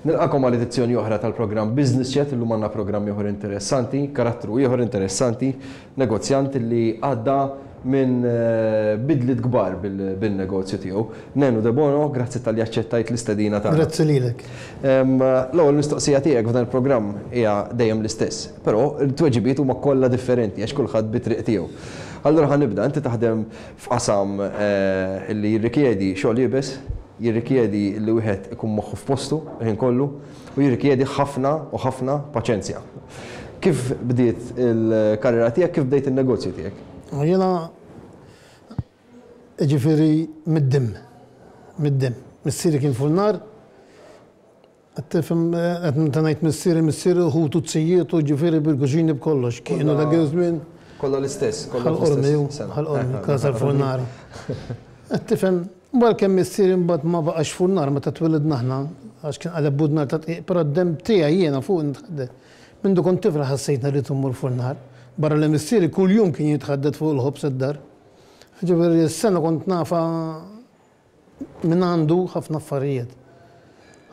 Nilqakom għal edizzjoni oħra tal-programm Business Chat illum għandna programm ieħor interessanti, karattru ieħor interessanti, negozjant li għadda minn eh, bidlit kbar bil-negozju tiegħu. Nenu Debono, grazzi tal-li aċċettajt l-istedina ta' Grazzi lilek. L-ewwel mistoqsija tiegħek f'dan il-programm hija dejjem l-istess, però t-tweġibiet huma kollha differenti għax kulħadd bi triq tiegħu. Allura ħanibda, inti taħdem F'qasam li jirrikjedi xogħol iebes, jirrikjedi li wieħed ikun moħħu f'postu l-ħin kollu u jirrikjedi ħafna u ħafna paċenzja. Kif bdiet il-karriera tiegħek, kif bdejt in-negozju tiegħek? Jiena jiġifieri mid-dimm, mid-dimm. Missieri kien furnar, Qed tifhem, qed meta ngħid missieri, missieri u ħutu, t-sijietu, ġifieri bil-kuxini b'kollox. Kienu dak iż-żmien. Kollha l-istess, kollha l-istess. Ħal-Qormi hu, ħal-Qormi, Casa l-Furnar. Qed tifhem, wara kemm missieri mbagħad ma baqax furnar meta twilidna aħna, għax kien qaleb budna għal ta' dqiq, però d-demm tiegħi jiena fuqi nitħadded. Mindu kont tifla ħassejtni rrid immur furnar, barra li missieri kuljum kien jitħadded fuq il-ħobż id-dar. Ġifieri s-sena kont nafha. Mingħandu ħafna affarijiet.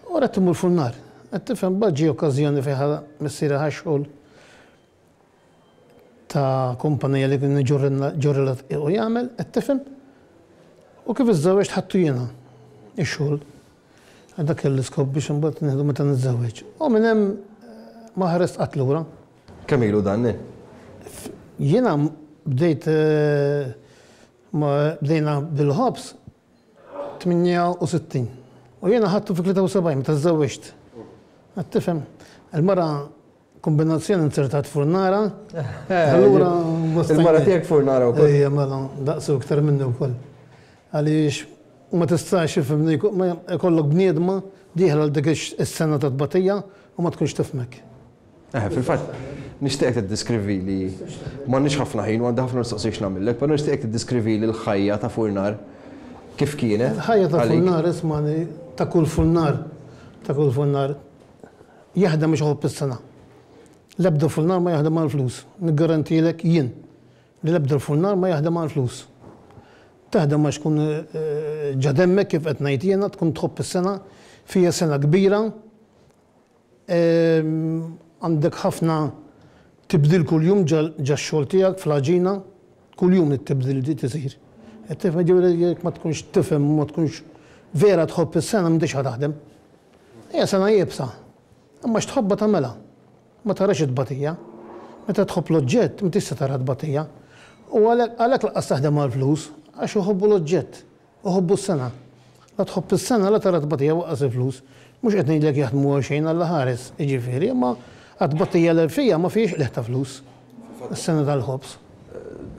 U qed imur fuq in-nar. Qed tifhem? Mbagħad ġie okkażjoni fejn ħa missierha ħa xogħol ta' kumpanija li kien iġorrilna ġorrilha tqiegħu jagħmel, qed tifhem? U kif iżżewweġt ħadtu jiena x-xogħol. Għax dak kellu skop biex imbagħad nieħdu meta niżżewweġ. U minn hemm ma ħarist qatt lura. Kemm ilu dan? Jiena bdejt. Ma bdejna bil-ħobż 68 u jiena ħadtu fi 73 meta żżewwiġt. Qed tifhem? Il-mara kombinazzjoni inzertat furnara, allura ma stajniex. Il-mara tiegħek furnara wkoll. Ejja, mela, daqs u iktar minni wkoll. Għaliex ma tistax ifhimni ikollok bniedma dieħla għal dik is-sena ta' tbatija u ma tkunx tifhmek. Eħe, fil-fatt, nixtieqek tiddiskrivili, m'għandniex ħafna ħin u għandi ħafna mistoqsijiet x'nagħmillek, però nixtieqek tiddiskrivili l-ħajja ta' Furnar kif kienet. Il-ħajja ta' Furnar, ismagħni, ta' kull Furnar, ta' kull Furnar jaħdem biex iħobb is-sengħa. L-ebda Furnar ma jaħdem għall-flus. Niggarantilek jien li l-ebda Furnar ma jaħdem għall-flus. Taħdem għax tkun ġa demmek kif qed ngħid jiena, tkun tħobb is-sengħa, fiha sengħa kbira. Għandek ħafna tibdil kuljum ġax-xogħol tiegħek fl-għaġina, kuljum it-tibdil irid isir. Qed tifhem? Jiġifieri jekk ma tkunx tifhem u ma tkunx vera tħobb is-sengħa m'intix ħa taħdem. Hija sengħa iebsa, imma għax tħobbha tagħmilha. Ma tarax it-tbatija. Meta tħobb l-oġġett m'intix se tara t-tbatija. U għalhekk lanqas taħdem għall-flus, għax iħobbu l-oġġett. Iħobbu s-sengħa. La tħobb is-sengħa la tara tbatija waqqas il-flus. Mhux qed ngħidlek jaħdmu għal xejn Alla ħares, jiġifieri, imma għat-tbatija l-għerfija ma fihiex qligħ ta' flus. Is-sengħa tal-ħobż.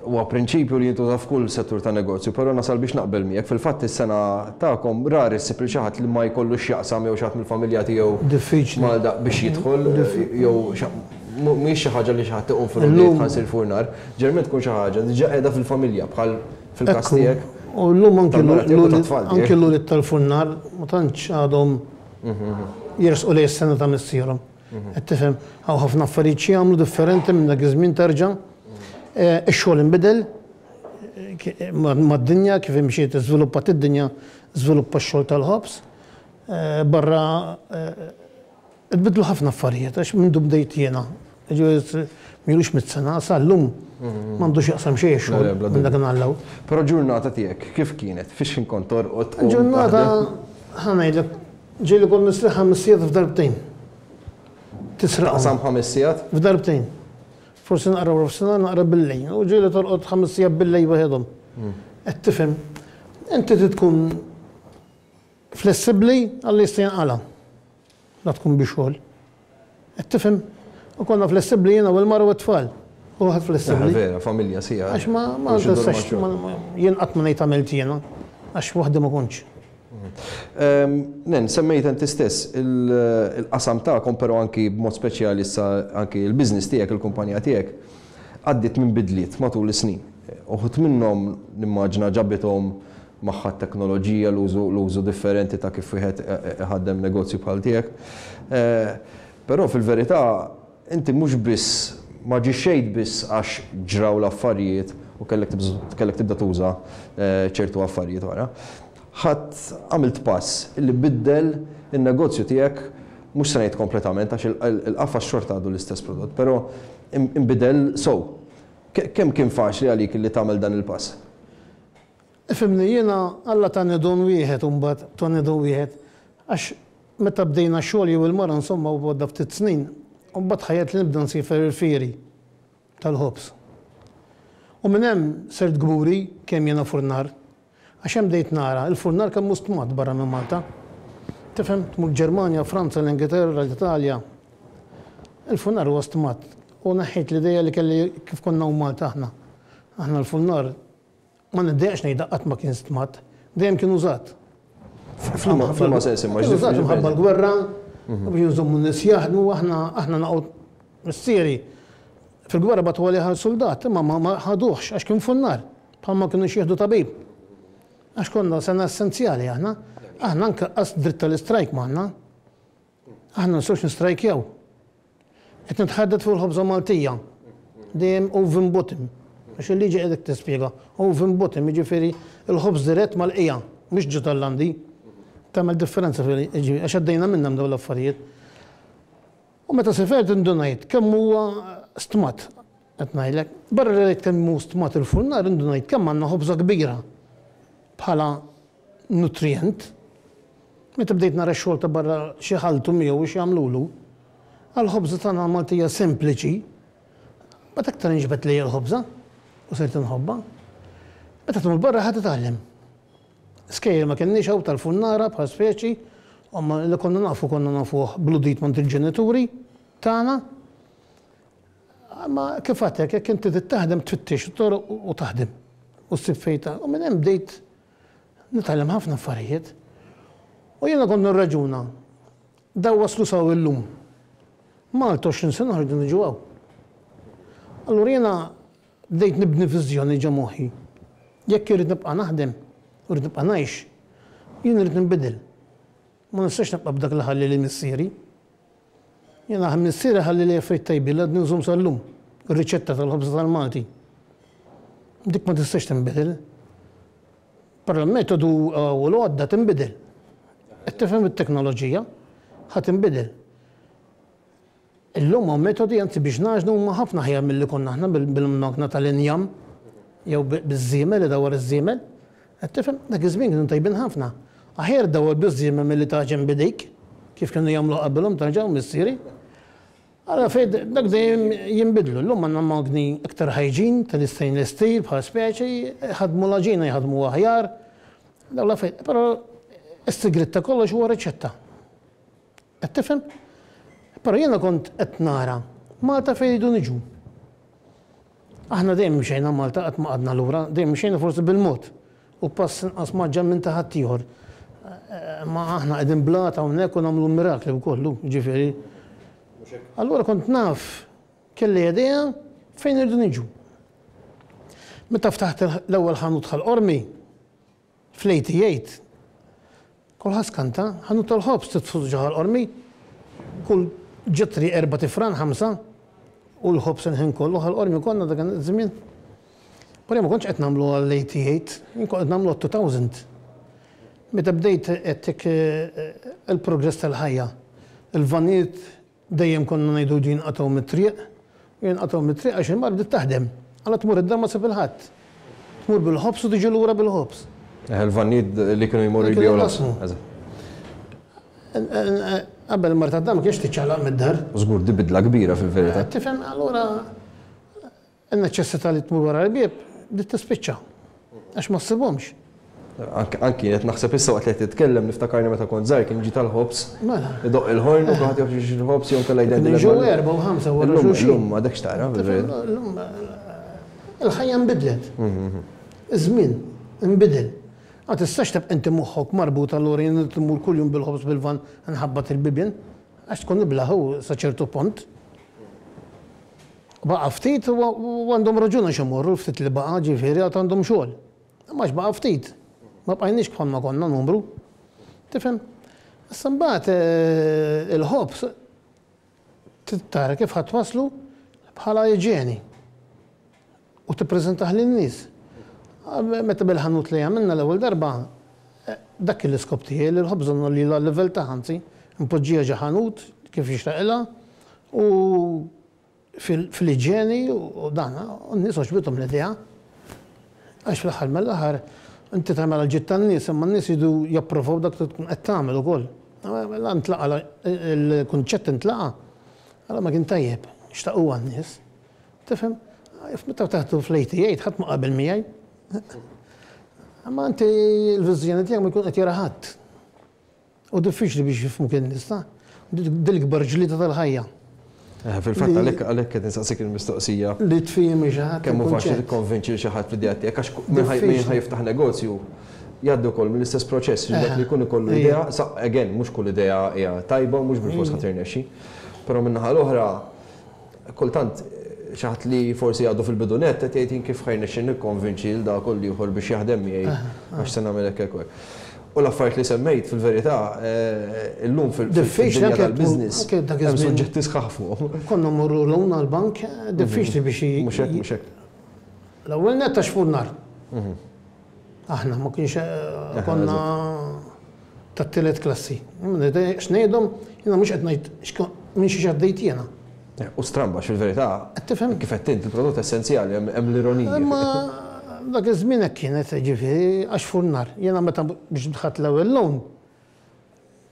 Huwa prinċipju li jintuża f'kull settur ta' negozju, però nasal biex naqbel miegħek. Fil-fatt is-sengħa tagħkom rari ssib lil xi ħadd li ma jkollu x'jaqsam jew xi ħadd mill-familja tiegħu Malda biex jidħol jew mhijiex xi ħaġa li xi ħadd iqum filgħodu jgħid ħa nsir furnar. Ġeneralment tkun xi ħaġa diġà qiegħda fil-familja bħal Fil-każ tiegħek. Ekku, u llum anki l-ulied tal-Funnar ma tantx għadhom jersqu lejn is-sengħa ta' missierhom. Qed tifhem? Hawn ħafna affarijiet xi jagħmlu differenti minn dak iż-żmien terġa'. Ix-xogħol inbidel mad-dinja kif imxiet iżviluppat id-dinja, żviluppa x-xogħol tal-ħobż. Barra Tbiddlu ħafna affarijiet għax mindu bdejt jiena, jiġifieri m'ilux mitt sena, sal-lum m'għandu x'jaqsam xejn ix-xogħol minn dak imgħallaw. Però l-ġurnata tiegħek kif kienet? Fi x'ħin kont torqod, tqum, taħdem? Il-ġurnata, ħa ngħidlek, ġieli kont nistrieħ ħames sigħat f'darbtejn. Tisraqhom. Taqsam ħames sigħat? F'darbtejn. Forsi naqra wara f'sinar, naqra bil-lejl. U ġieli torqod ħames sigħat bil-lejl waħedhom. Qed tifhem? Inti trid tkun Flessibbli għalli jista' jinqala'. La tkun bi xogħol. Qed tifhem? U konna flessibbli jiena u l-mara u t-tfal. U ħadd flessibbli. Aha, vera, familja sieħa. Għax ma, ma nfissax, jien qatt ma ngħid għamilt jiena. Għax waħdi ma kontx. Nen, semmejt inti stess il-qasam tagħkom, però anki b'mod speċjali issa anki l-business tiegħek, il-kumpanija tiegħek, għaddiet minn bidliet matul is-snin. Uħud minnhom nimmaġina ġabithom magħha t-teknoloġija, l-użu differenti ta' kif wieħed iħaddem negozju bħal tiegħek. Però fil-verità inti mhux biss ma aġixxejt biss għax ġraw l-affarijiet u kellek tibda tuża ċertu affarijiet oħra. Ħadt, għamilt pass li biddel in-negozju tiegħek, mhux se ngħid kompletament għax il-qafas xorta għadu l-istess prodott, però inbidel sew. Kemm kien faċli għalik li tagħmel dan il-pass? Ifhimni, jiena Alla tani don wieħed u mbagħad tani don wieħed għax meta bdejna x-xogħol jew il-mara insomma u għadda ftit snin u mbagħad ħajjat li nibda nsifer il-fieri tal-ħobż. U minn hemm sirt kburi kemm jiena furnar għax hemm bdejt nara il-furnar kemm hu stmat barra minn Malta. Tifhem? Tmur Ġermanja, Franza, l-Ingilterra, l-Italja. Il-furnar huwa stmat u neħħejt l-idea li kelli kif konna hawn Malta aħna. Aħna l-furnar Ma niddeqx ngħidha qatt ma kien stmat. Dejjem kien użat. F'liema sens imma? Kien użat imħabba l-gwerra, mhm. biex nżommu n-nies jaħdmu, aħna aħna naqgħu missieri. Fil-gwerra batu għalih għal soldat, imma ma ħaduhx għax kien funnar, bħalma kienu xieħdu tabib. Għax konna sena essenzjali aħna, aħna anke qas dritt tal-istrajk maħna. Aħna nistgħux nistrajkjaw. Qed nitħaddet fuq il-ħobża Maltija. Dejjem oven bottom. Għax il-liġi qiegħda tispjega. Oven bottom, jiġifieri l-ħobż dirett mal-qiegħa, mhux ġo tal-landi. Tagħmel differenza fil-liġi, għax għaddejna minnhom dawn l-affarijiet. U meta sifert indunajt kemm huwa stmat. Qed ngħidlek, barra li rajt kemm hu stmat il-furnar indunajt kemm għandna ħobża kbira bħala nutrijent. Meta bdejt nara x-xogħol ta' barra x'iħalltu miegħu u x'jagħmlulu. Għall-ħobża tagħna Maltija sempliċi, baqgħet aktar inġbed lejja l-ħobża u sirt inħobbha. Meta tmur barra ħa titgħallem. Skejjel ma kenniex hawn tal-furnara bħala speċi, imma li konna nafu konna nafuh bl-udit m'għand il-ġenituri tagħna. Imma kif għadtek, jekk inti trid taħdem tfittex it-toroq u taħdem u ssib fejn ta' u minn hemm bdejt nitgħallem ħafna affarijiet. U jiena kont nirraġuna, daw waslu saw illum. Malta 20 sena ħa rridu niġu hawn. Allura jiena bdejt nibni viżjoni ġo moħħi. Jekk irrid nibqa' naħdem u rrid nibqa' ngħix, jien irrid ninbidel. Ma nistax nibqa' b'dak li ħallili missieri. Jien aħ missieri ħallili affarijiet tajbin li għadni nżomm sal-lum, ir-riċetta tal-ħobża tal-Malti. Dik ma tistax tinbidel. Però l-metodu u l-għodda tinbidel. Qed tifhem it-teknoloġija? Ħa tinbidel. Illum hawn metodi anzi biex ngħaġnu huma ħafna aħjar milli konna aħna bil-magna tal-injam jew biż-żiemel, idawwar iż-żiemel. Qed tifhem? Dak iż-żmien kienu tajbin ħafna. Aħjar iddawwar biż-żiemel milli tagħġen b'idejk, kif kienu jagħmluha qabilhom tarġa' u missieri. Allura fejn dak dejjem jinbidlu. Illum għandna magni iktar hygiene tal-istainless steel bħal speċi, jħaddmu l-għaġina jħaddmuha aħjar. Dawn l-affarijiet. Però s-sigriet ta' kollox huwa r-riċetta. Qed tifhem? Però jiena kont qed nara Malta fejn rridu niġu. Aħna dejjem mxejna Malta qatt ma qgħadna lura, dejjem mxejna forsi bil-mod u pass inqas mgħaġġel minn ta' ħaddieħor. Ma aħna qegħdin blat hawnhekk u nagħmlu mirakli u kollu, ġifieri. Allura kont naf kelli idea fejn irridu niġu. Meta ftaħt l-ewwel ħanut ħal-qormi, Flatie jgħid, Kulħadd skanta, ħanut tal-ħobż titfut ġo ħal-qormi, kull ġo triq erbat ifran, ħamsa, u l-ħobż il-ħin kollu ħal-qormi konna dak iż-żmien. Però ma kontx qed nagħmlu għall-eighty eight, jien kont qed nagħmlu għat-two thousand. Meta bdejt għedtek il-progress tal-ħajja, il-vanijiet Dejjem konna ngħidu jinqatgħu mit-triq. Jinqatgħu mit-triq għax il-mara bdiet taħdem. Għala tmur id-dar ma ssib il-ħadd? Tmur bil-ħobż u tiġi lura bil-ħobż. Eħe, il-vannijiet li kienu jmorru jbiegħu l-ħobż. Qabel il-mara tad-dar ma kienx tiċċaqlaq mid-dar. Żgur, di bidla kbira fil-verità. Tifhem? Allura In-neċessità li tmur wara l-bieb bdiet tispiċċa, għax ma ssibhomx. Anki jien qed naħseb issa waqt li qed titkellem niftakarni meta kont żgħir kien jiġi tal-ħobż, idoqq il-ħorn u kulħadd joħroġ ixtri l-ħobż jew inkella jdendi lil. Jiġu erbgħa u ħamsa wara xulxin. Illum, illum m'għadek x'tara fil-verità. Illum il-ħajja nbidlet. Iż-żmien inbidel. Ma tistax tibqa' inti moħħok marbut allura jien irid immur kuljum bil-ħobż bil-vann inħabbat il-bibien, għax tkun iblah u sa ċertu punt. Baqa' ftit u għandhom raġun għax imorru, l-ftit li baqa', ġifieri, għad għandhom xogħol. Imma għax baqa' ftit. Ma bqajniex bħalma konna numru. Tifhem? Issa mbagħad il-ħobż trid tara kif ħa twasslu bħala iġjeni u tippreżentah lin-nies. Meta bil-ħanut li għamilna l-ewwel darba, dak kien l-iskop tiegħi li l-ħobża ngħollilha l-livell tagħha, anzi, npoġġiha xi ħanut kif jixraqilha u fil-iġjeni u dan, u n-nies għoġbithom l-idea. Għax fl-aħħar mill-aħħar inti tagħmel għall-ġid tan-nies imma n-nies iridu japprovaw dak li tkun qed tagħmel ukoll. Mela ntlaqa' l-kunċett intlaqa'. Ara ma kien tajjeb x'taqu għan-nies. Tifhem? Meta ftehtu fl-88 ħadd ma qabel miegħi. Imma inti l-viżjoni tiegħek ma jkun qed jaraha ħadd. Hu diffiċli biex jifhmu kien nista'. Dil-kbar ġlieda tal-ħajja. Aha, fil-fatt għalhekk għalhekk qed insaqsik il-mistoqsija. Li tfihim minn xi ħadd. Kemm hu faċli tikkonvinċi lil xi ħadd fl-idea tiegħek għax min ħa min ħa jiftaħ negozju jgħaddi wkoll mill-istess proċess li dak li jkun ikollu idea, sa again mhux kull idea hija tajba u mhux bilfors ħa tirnexxi. Però min-naħa l-oħra Kultant xi ħadd li forsi għadu fil-bidunett qed jgħid jien kif ħa jirnexxi nikkonvinċi 'l dak u 'l ieħor biex jaħdem miegħi għax se nagħmel hekk hekk u hekk. U l-affarijiet li semmejt fil-verità illum fid-dinja tal-business hemm suġġetti sħaħ fuqhom. Konna mmorru loan għall-bank, diffiċli biex. Mhux hekk, mhux hekk. L-ewwel nett għax fuq nar. Aħna ma kienx konna tat-tielet klassi. X'ngħidhom, jiena mhux qed ngħid minn xi xaddejt jiena. U stramba fil-verità. Qed tifhem? Kif qed int il-prodott essenzjali hemm l-ironija. Imma dak iż-żmien hekk kienet, jiġifieri għax furnar. Jiena meta biex dħalt l-ewwel loan,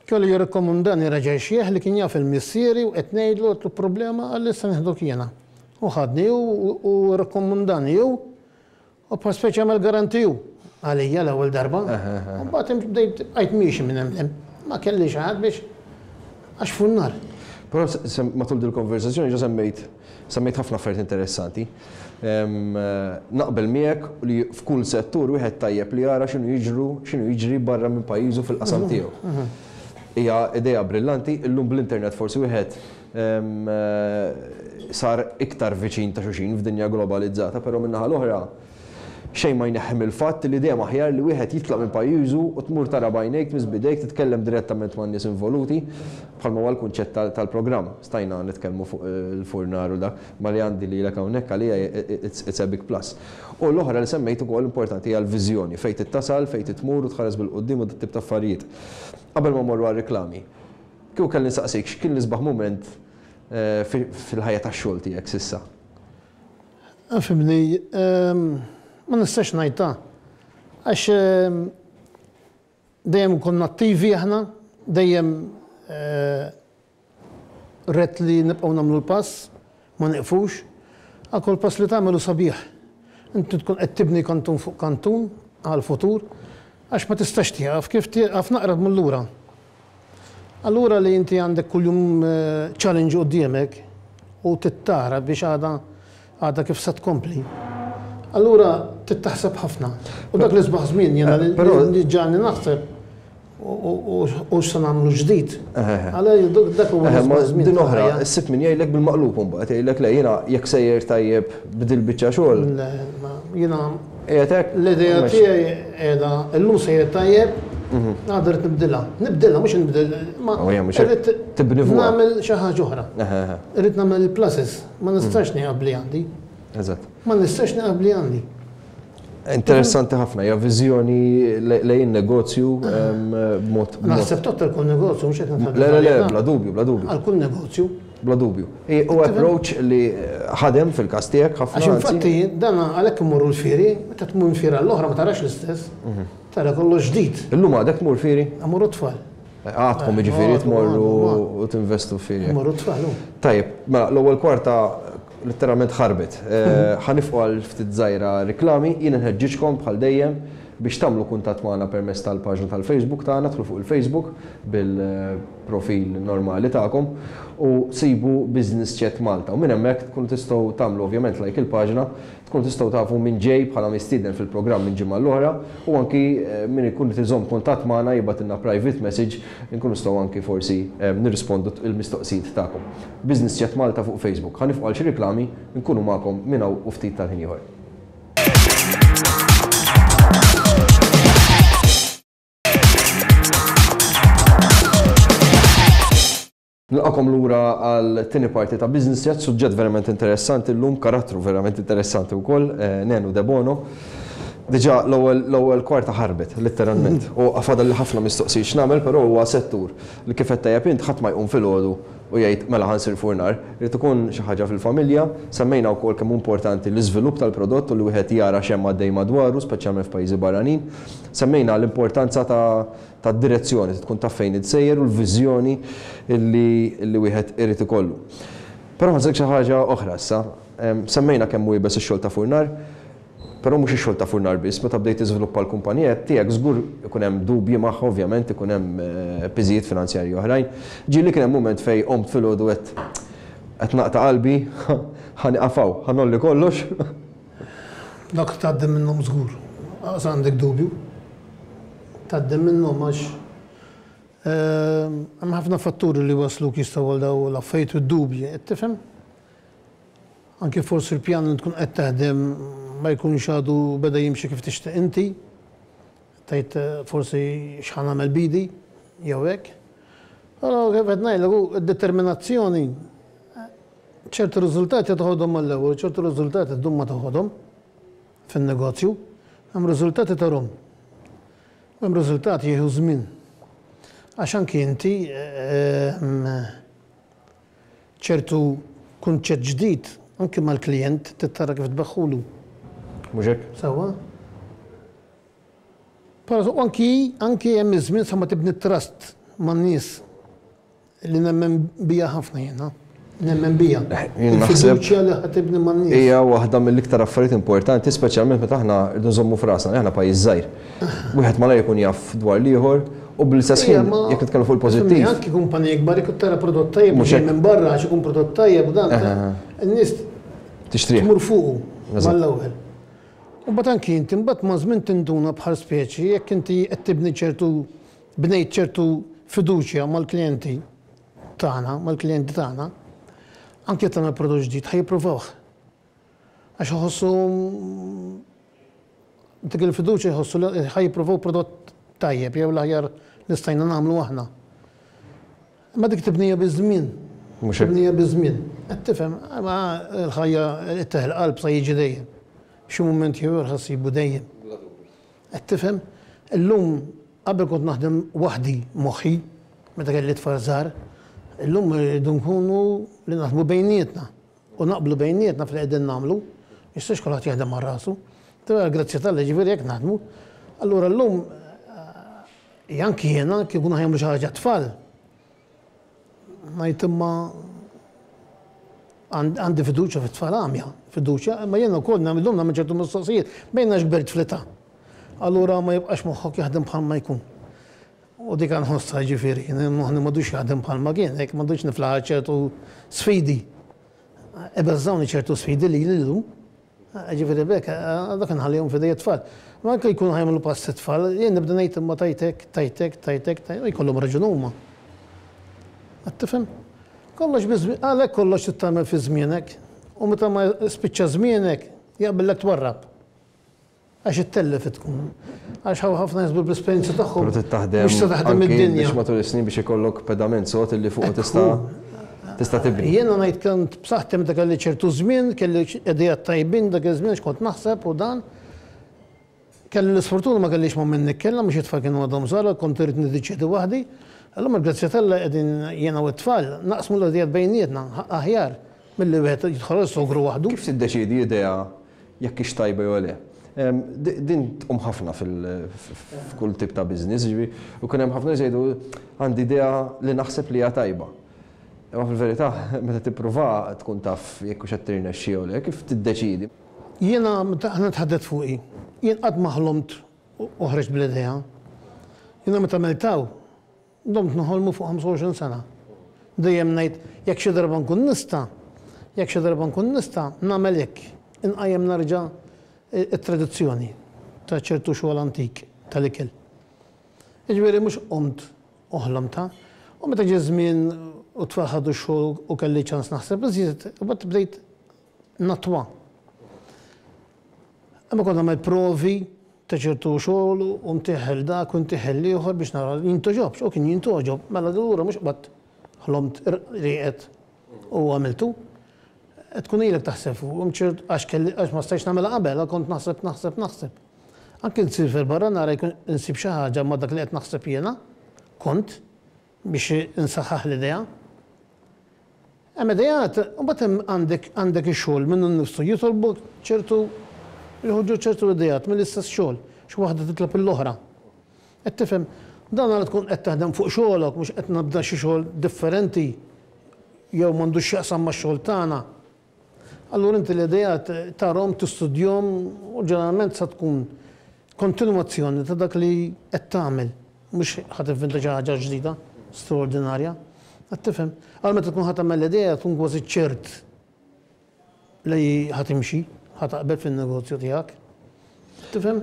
kellu jirrikkomandani Raġel Xieh li kien jaf il-missieri u qed ngħidlu qed ngħidlu problema, qalli se nieħduk jiena. U ħadni hu u rrikkomandani hu. U bħal speċi għamel garantiju għalija l-ewwel darba. U mbagħad imx bdejt bqajt miexi minn hemm l-hemm. Ma kellix ħadd biex għax fu n-nar. Però matul dil-konversazzjoni ġa semmejt semmejt ħafna affarijiet interessanti. Naqbel miegħek li f'kull settur wieħed tajjeb li jara x'inhu jiġru x'inhu jiġri barra minn pajjiżu fil-qasam tiegħu. Hija idea brillanti, illum bl-internet forsi wieħed sar iktar viċin ta' xulxin f'dinja globalizzata, però min-naħa l-oħra xejn ma jneħħi mill-fatt li dejjem aħjar li wieħed jitlaq minn pajjiżu u tmur tara b'għajnejk, tmiss b'idejk, titkellem direttament man-nies involuti, bħalma huwa l-kunċett tal-programm. Stajna nitkellmu fuq il-furnar u dak, imma li għandi lilek hawnhekk għalija it's a big plus. U l-oħra li semmejt ukoll importanti hija l-viżjoni, fejn tittasal, fejn titmur u tħares bil-quddiem u dat-tip ta' affarijiet. Qabel ma mmorru għar-riklami. Kieku kelli nsaqsik x'kien l-isbaħ mument fil-ħajja tax-xogħol tiegħek s'issa? Efhimni, ma nistax ngħidha. Għax dejjem konna attivi aħna, dejjem redt li nibqgħu nagħmlu l-pass. Ma nieqfux, għal kull pass li tagħmel hu sabiħ. Inti tkun qed tibni kantun fuq kantun għall-futur, għax ma tistax tieqaf, kif tieqaf naqra tmur lura. Allura li inti għandek kuljum challenge quddiemek u trid tara biex għada għada kif se tkompli. Allura trid taħseb ħafna. U dak li sbaħ żmien jiena li ġagħalni naħseb U x'se nagħmlu ġdid? Għala dak huwa l-isbażmin. Din oħra, s-sitt min jgħidlek bil-maqlub imbagħad jgħidlek le jiena jekk sejjer tajjeb b'dil biċċa xogħol. Le, ma jiena. Qiegħed hekk? L-idea tiegħi qiegħda illum sejjer tajjeb, għada rrid nibdilha. Nibdilha mhux inbidel. Ma rrid tibni fuq. Nagħmel xi ħaġa oħra. Irrid nagħmel il-pluses, ma nistax nieqaf bli għandi. Eżatt. Ma nistax nieqaf bli għandi. Interessanti ħafna, hija viżjoni lejn negozju b'mod. Naħseb tottel kull negozju mhux qed nitħaddem. Le, le, bla dubju, bla dubju. Għal kull negozju. Bla dubju. U approach li ħadem fil-każ tiegħek ħafna. Għax infatti dan għalhekk immorru l-fieri, meta tmur fiera l-oħra ma tarax l-istess, tara kollox ġdid. Illum għadek tmur fieri? Immorru t-tfal. Għadkom jiġifieri tmorru u tinvestu fieri. Immorru t-tfal. Tajjeb, mela l-ewwel kwarta Letteralment ħarbet. Ħa nifqu għal ftit żgħira riklami, jien inħeġġiġkom bħal dejjem biex tagħmlu kuntatt magħna permezz tal-paġna tal-Facebook tagħna, idħlu fuq il-Facebook bil-profil normali tagħkom u sibu Business Chat Malta u minn hemmhekk tkunu tistgħu tagħmlu ovvjament like il-paġna Tkunu tistgħu tafu min ġej bħala mistieden fil-programm minn ġimgħa l-oħra u anki min ikun irid iżomm kuntatt magħna jibgħatilna private message li nkunu nistgħu anki forsi nirrispondu l-mistoqsijiet tagħkom. Business Chat Malta fuq Facebook. Ħa nifqu għal xi riklami, nkunu magħkom minn hawn u ftit tal-ħin ieħor. Nilqagħkom lura għall-tieni parti ta' Business Chat, suġġett verament interessanti llum, karattru verament interessanti wkoll, Nenu Debono. Diġà l-ewwel kwarta ħarbet, litteralment, u fadalli ħafna mistoqsijiet x'nagħmel, però huwa settur li kif għedt tajjeb int, ħadd ma jqum filgħodu u jgħid mela ħa nsir furnar. Irid ikun xi ħaġa fil-familja. Semmejna wkoll kemm hu importanti l-iżvilupp tal-prodott u li wieħed jara x'hemm għaddej madwaru, speċjalment f'pajjiżi barranin. Semmejna l-importanza ta' ta' direzzjoni, trid tkun taf fejn int sejjer u l-viżjoni li li wieħed irid ikollu. Però nħossok xi ħaġa oħra issa. Semmejna kemm hu iebes ix-xogħol ta' furnar, però mhux ix-xogħol ta' furnar biss, meta bdejt tiżviluppa l-kumpanija tiegħek żgur ikun hemm dubji magħha ovvjament ikun hemm piżijiet finanzjarji oħrajn. Ġieli kien hemm mument fejn qomt filgħodu u għedt qed naqta' qalbi, ħa nieqaf hawn, ħa ngħolli kollox. Dak tgħaddi minnhom żgur. Lanqas għandek dubju. Tgħaddi minnhom għax hemm ħafna fatturi li jwassluk jistgħu għal dawn l-affarijiet u d-dubji, qed tifhem? Anke forsi l-pjan li tkun qed taħdem ma jkunx għadu beda jimxi kif tixtieq inti. Tgħid forsi x'ħa nagħmel b'idi jew hekk. Però kif qed ngħidlek hu d-determinazzjoni Ċerti riżultati toħodhom mal-ewwel u ċerti riżultati ddum ma toħodhom fin-negozju. Hemm riżultati tarhom u hemm riżultati jieħu żmien għax anki inti hemm ċertu kunċett ġdid anki mal-klijent trid tara kif tbeħħulu. Mhux hekk? Sewwa. Però anki anki hemm iż-żmien sa ma tibni t-trust man-nies. Li nemmen biha ħafna jiena. Nemmen biha. Il-fiduċja li ħa tibni man-nies. Hija waħda mill-iktar affarijiet importanti, speċjalment meta aħna rridu nżommu f'rasna li aħna pajjiż żgħir. Wieħed malajr ikun jaf dwar l-ieħor u bl-istess ħin jekk nitkellmu fuq il-pożittiv. Imma anki kumpanija kbar jekk tara prodott tajjeb mhux minn barra għax ikun prodott tajjeb dan. In-nies tixtrih. Tmur fuqu mal-ewwel. Imbagħad anki inti mbagħad maż-żmien tinduna bħal speċi jekk inti qed tibni ċertu Bnejt ċertu fiduċja mal-klijenti tagħna, mal-klijenti tagħna, anke jekk tagħmel prodott ġdid, ħa jippruvawh. Għax iħossuhom dik il-fiduċja jħossu li ħa jippruvaw prodott tajjeb jew l-aħjar li stajna nagħmlu aħna. Imma dik tibnija biż-żmien. Mhux hekk. Tibnija biż-żmien. Qed tifhem, imma l-ħajja qed teħel qalb sa jiġi dejjem. Xi mument jew ieħor ħa ssibu dejjem. Qed tifhem? Illum, qabel kont naħdem waħdi moħħi, meta kelli t-tfal żgħar, illum irridu nkunu li naħdmu bejnietna u naqblu bejnietna f'li qegħdin nagħmlu, ma jistax kulħadd jaħdem għal rasu. Tara l-grazzja t'Alla jiġifieri hekk naħdmu. Allura llum, anki jiena kieku naħ jagħmlu xi ħaġa t-tfal, Ngħid imma għandi fiduċja fit-tfal għamja, fiduċja, imma jiena wkoll nagħmilhom nagħmel ċertu mistoqsijiet. Bejn għax kbirt fl-età. Allura ma jibqax moħħok jaħdem bħal ma jkun. U dik nħossha jiġifieri, moħħni m'għadux jaħdem bħal ma kien, hekk m'għadux niflaħ ċertu sfidi. Ebeżżawni ċertu sfidi lili llum. Jiġifieri b'hekk għandek inħallihom f'idej it-tfal. U anke jkunu ħa jagħmlu pass it-tfal, jien nibda ngħid imma tgħid hekk, tgħid hekk, tgħid hekk, tgħid u jkollhom raġun huma. Qed tifhem? Kollox bi żmien, għalhekk kollox trid tagħmel fi żmienek u meta ma spiċċa żmienek jaqbillek twarrab. Għax ittellefet tkun. Għax hawn ħafna jaħsbu li bl-esperjenza tagħhom mhux se taħdem id-dinja. Anki biex matul is-snin biex ikollok pedament sod li fuqu tista' tista' tibni. Jiena ngħid kont b'saħħti meta kelli ċertu żmien, kelli ideat tajbin dak iż-żmien għax kont naħseb u dan. Kelli l-isfortuna ma kellix ma' min nikkellem għax it-tfal kienu għadhom żgħar għalhekk kont irrid niddeċiedi waħdi. Illum il-grazzja t'Alla qegħdin jiena u t-tfal naqsmu l-ideat bejnietna aħjar. Milli wieħed jidħol għal sogru waħdu. Kif tiddeċiedi idea jekk hix tajba jew le? Din tqum ħafna f'kull tip ta' business, jiġifieri jkun hemm ħafna nies jgħidu għandi idea li naħseb li hija tajba. Imma fil-verità meta tippruvaha tkun taf jekk hux qed tirnexxi jew le. Kif tiddeċiedi? Jiena meta aħna tħaddet fuqi, jien qatt ma ħlomt u ħriġt bl-idea. Jiena meta għamilt hawn, Domt noħolmu fuq 25 sena. Dejjem ngħid, jekk xi darba nkun nista', jekk xi darba nkun nista', nagħmel hekk, inqajjem nerġa' t-tradizzjoni ta' ċertu xogħol antik tal-ikel. Jiġifieri mhux qomt u ħlomtha. U meta ġie ż-żmien u t-tfal ħadu x-xogħol u kelli ċans naħseb iżjed, imbagħad bdejt Natwa. Imma kont nagħmel provi ta' ċertu xogħol u ntih il dak u ntih il ieħor biex nara jintogħġobx. Hu kien jintogħġob. Mela allura mhux qabadt ħlomt rieqed u għamiltu. Qed tkun ilek taħseb fuqhom ċert għax kelli għax ma stajtx nagħmilha qabel għal kont naħseb naħseb naħseb. Anki nsirfer barra nara jkun insib xi ħaġa ma' dak li qed naħseb jiena. Kont. Biex insaħħaħ l-idea, hemm ideat u mbagħad hemm għandek għandek ix-xogħol minnu nnifsu jitolbok ċertu joħorġu ċertu ideat mill-istess xogħol, xi waħda titlob lill-oħra. Qed tifhem? Dan ara tkun qed taħdem fuq xogħolok mhux qed nibda xi xogħol differenti jew m'għandux x'jaqsam max-xogħol tagħna. Allura inti l-ideat tarahom, tistudjahom u ġeneralment sa tkun kontinwazzjoni ta' dak li qed tagħmel, mhux ħa tivvinta xi ħaġa ġdida, straordinarja. Qed tifhem? Allura meta tkun ħa tagħmel l-idea tkun kważi ċert li ħa timxi, ħa taqbel fin-negozju tiegħek. Tifhem?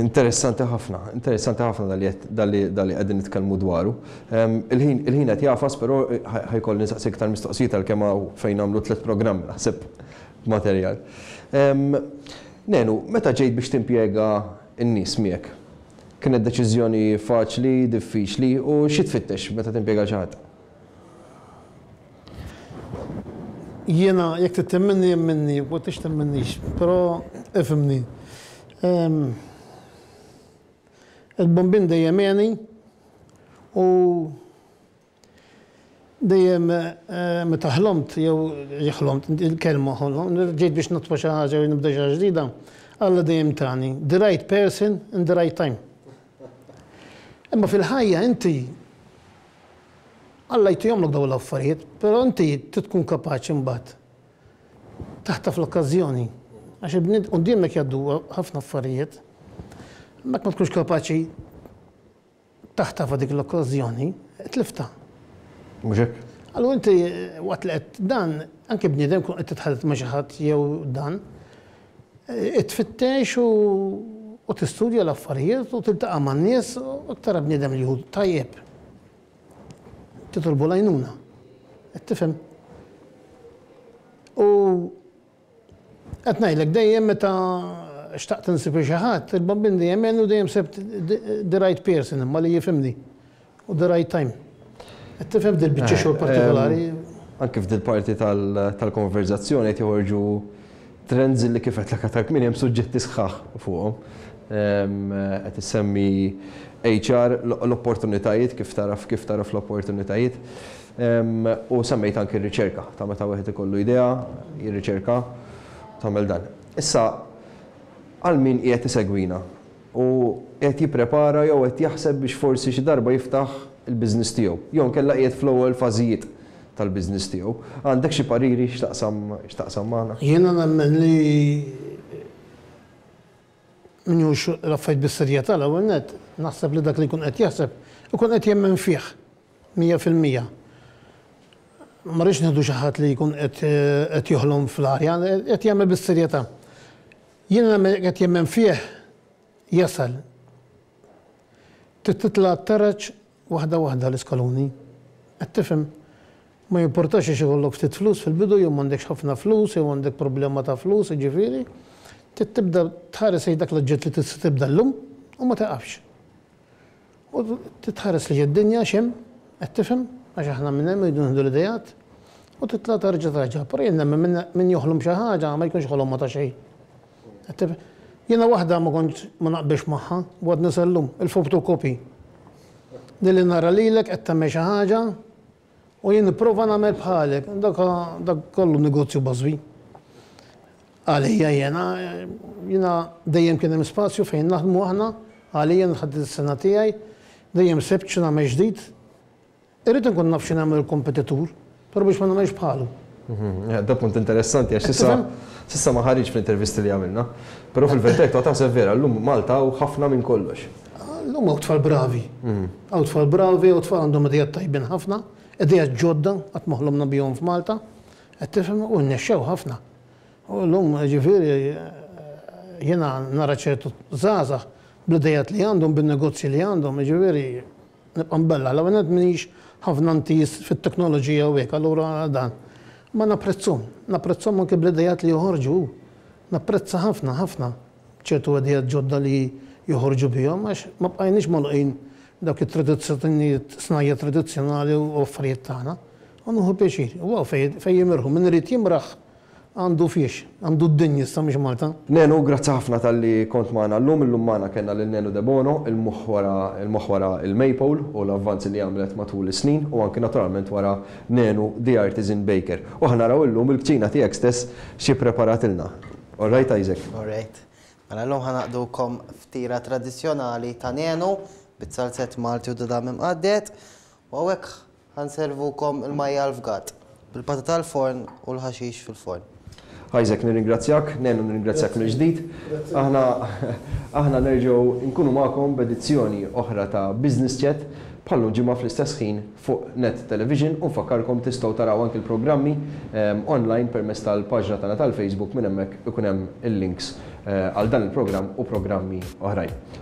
Interessanti ħafna, interessanti ħafna dak li qed, dak li qegħdin nitkellmu dwaru. Il-ħin, il-ħin qed jagħfas però ħa jkolli nistaqsi iktar mistoqsijiet għalkemm hawn fejn nagħmlu tliet programmi naħseb b'materjal. Nenu, meta ġejt biex timpjega n-nies miegħek, kienet deċiżjoni faċli, diffiċli u xi tfittex meta timpjega lil xi ħadd? Jiena, jekk trid temminni emminni, jekk ma tridx temminnix. Però ifhimni. Il-bombin dejjem għeni u dejjem meta ħlomt jew ħlomt, il-kelma ħolom, ġejt biex nitfa' xi ħaġa jew nibda xi ħaġa ġdida, Alla dejjem tani. The right person in the right time. Imma fil-ħajja inti Alla jrid jagħmlok dawn l-affarijiet, però inti trid tkun kapaċi mbagħad taħtaf l-okkażjoni. Għax il-bnied quddiemek jgħaddu ħafna affarijiet, imma jekk ma tkunx kapaċi taħtafha dik l-okkażjoni, tliftha. Mhux hekk? Allura inti waqt li qed dan, anke bniedem, tkun qed titħadded ma' xi ħadd jew dan, Tfittex u tistudja l-affarijiet u tiltaqa' man-nies u jekk tara bniedem li hu tajjeb titolbu l-għajnuna. Qed tifhem? U qed ngħidlek dejjem meta xtaqt insib lil xi ħadd, il-bambin dejjem għenni u dejjem sibt the right person imma li jifhimni. U the right time. Qed tifhem f'dil biċċa xogħol partikolari? Anke f'dil parti tal-konverżazzjoni qed joħorġu trends li kif qedlek aktar kmieni hemm suġġetti sħaħ fuqhom. Qed issemmi HR l-opportunitajiet kif taraf kif taraf l-opportunitajiet. U semmejt anke r-riċerka ta' meta wieħed ikollu idea, jirriċerka, tagħmel dan. Issa għal min qiegħed isegwina, u qiegħed jipprepara jew qed jaħseb biex forsi xi darba jiftaħ il-business tiegħu, jew inkella qiegħed fl-ewwel fażijiet tal-business tiegħu. Għandek xi pariri x'taqsam x'taqsam magħna? Jiena nemmen li min jieħux l-affarijiet bis-serjetà l-ewwel nett, naħseb li dak li jkun qed jaħseb ikun qed jemmen fih mija fil-mija. Ma rridx nieħdu xi ħadd li jkun qed qed joħlom fl-arja, qed jagħmel bis-serjetà. Jiena nagħmel jekk qed jemmen fih jasal. Trid titla' għat-taraġ waħda waħda l-iskaluni. Qed tifhem? Ma jimpurtax jekk ikollok ftit flus fil-bidu jew m'għandekx ħafna flus jew għandek problema ta' flus, jiġifieri, trid tibda tħares lejn dak l-oġġett li tista' tibda llum u ma tiqafx. U titħares lejn id-dinja x'hemm, qed tifhem, għax aħna minn hemm irridu nieħdu l-ideat, u titla' terġa' terġa'. Però jien nemmen min min joħlom xi ħaġa ma jkunx ħolomha ta' xejn. Qed tifhem? Jiena waħda ma kontx ma naqbilx magħha, u għadni sal-lum, il-phoptocopy. Nilli nara lilek qed tagħmel xi ħaġa, U jien nipprova nagħmel bħalek. Dak dak kollu negozju bażwi. Għalija jiena jiena dejjem kien hemm spazju fejn naħdmu aħna, għalija jien ħadt is-sengħa tiegħi, dejjem sibt xi nagħmel ġdid. Irrid inkun naf xi nagħmel il-kompetitur, però biex ma nagħmelx bħalu. Da punt interessanti għax s'issa s'issa ma ħariġx fl-intervisti li għamilna. Però fil-verità jekk taqgħod taħseb vera llum Malta hawn ħafna minn kollox. Llum hawn tfal bravi. Hawn tfal bravi, hawn tfal għandhom ideat tajbin ħafna, ideat ġodda qatt ma ħlomna bihom f'Malta, qed tifhem, u rnexxew ħafna. U llum jiġifieri jiena nara ċertu żgħażagħ bl-ideat li għandhom, bin-negozji li għandhom, jiġifieri Nibqa' nbellgħa. L-ewwel nett m'iniex ħafna intiż fit-teknoloġija u hekk, allura dan. Imma napprezzhom. Napprezzhom anke bl-ideat li joħorġu hu. Napprezza ħafna, ħafna ċertu ideat ġodda li joħorġu bihom għax ma bqajniex mogħluqin dawk it-tradizzjonijiet, snajja' tradizzjonali u affarijiet tagħna. U nieħu pjaċir. U hawn fejn jimirħu. Min irid jimraħ. Għandu fiex. Għandu d-din jista' mhix Malta. Nenu, grazzi ħafna talli kont magħna llum. Illum magħna kellna lil Nenu Debono, il-moħħ wara il-moħħ wara il-Maypole u l-avvanzi li għamlet matul is-snin u anki naturalment wara Nenu The Artisan Baker. U ħa naraw illum il-kċina tiegħek stess xi ppreparatilna. All right Isaac? All right. Mela llum ħa naqdukom ftira tradizzjonali ta' Nenu, bit-salzett Malti u d-dudam imqadded. U hawnhekk Ħa nservukom il-majja għall-fgat. Bil-patata għall-forn u l-ħaxix fil-forn. Isaac, nirringrazzjak, Nenu nirringrazzjak mill-ġdid. Aħna aħna nerġgħu nkunu magħkom b'edizzjoni oħra ta' Business Chat bħal-lum ġimgħa fl-istess ħin fuq Net Television u nfakkarkom tistgħu taraw anki l-programmi online permezz tal-paġna tagħna tal-Facebook minn hemmhekk ikun hemm il-links għal dan il-programm u programmi oħrajn.